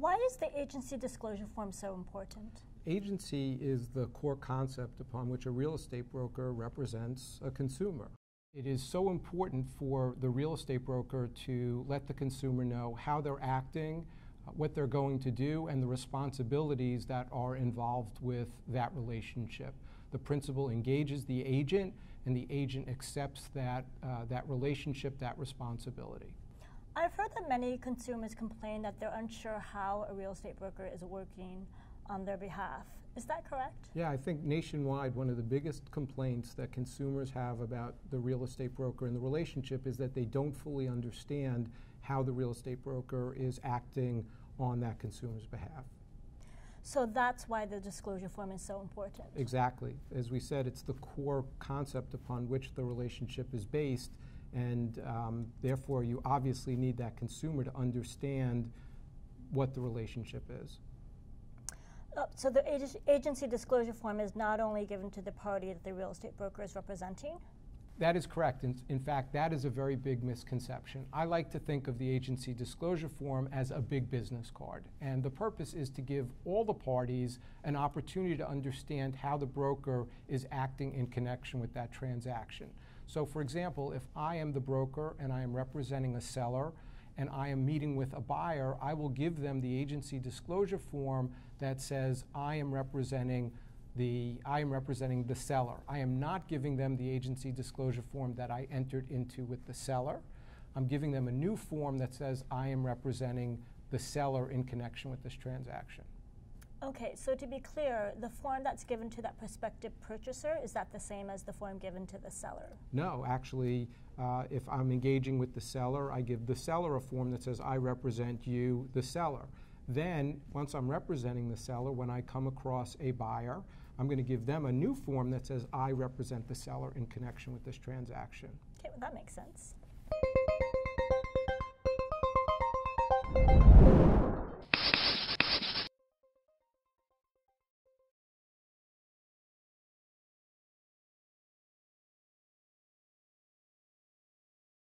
Why is the agency disclosure form so important? Agency is the core concept upon which a real estate broker represents a consumer. It is so important for the real estate broker to let the consumer know how they're acting, uh, what they're going to do, and the responsibilities that are involved with that relationship. The principal engages the agent, and the agent accepts that, uh, that relationship, that responsibility. I've heard that many consumers complain that they're unsure how a real estate broker is working on their behalf. Is that correct? Yeah, I think nationwide, one of the biggest complaints that consumers have about the real estate broker and the relationship is that they don't fully understand how the real estate broker is acting on that consumer's behalf. So that's why the disclosure form is so important. Exactly. As we said, it's the core concept upon which the relationship is based, and um, therefore you obviously need that consumer to understand what the relationship is. Uh, so the ag- agency disclosure form is not only given to the party that the real estate broker is representing. That is correct. In, in, fact, that is a very big misconception. I like to think of the agency disclosure form as a big business card. And the purpose is to give all the parties an opportunity to understand how the broker is acting in connection with that transaction. So, for example, if I am the broker and I am representing a seller, and I am meeting with a buyer, I will give them the agency disclosure form that says I am representing the I am representing the seller. I am not giving them the agency disclosure form that I entered into with the seller. I'm giving them a new form that says I am representing the seller in connection with this transaction. Okay, so to be clear, the form that's given to that prospective purchaser, is that the same as the form given to the seller? No, actually, uh, if I'm engaging with the seller, I give the seller a form that says, I represent you, the seller. Then, once I'm representing the seller, when I come across a buyer, I'm going to give them a new form that says, I represent the seller in connection with this transaction. Okay, well, that makes sense.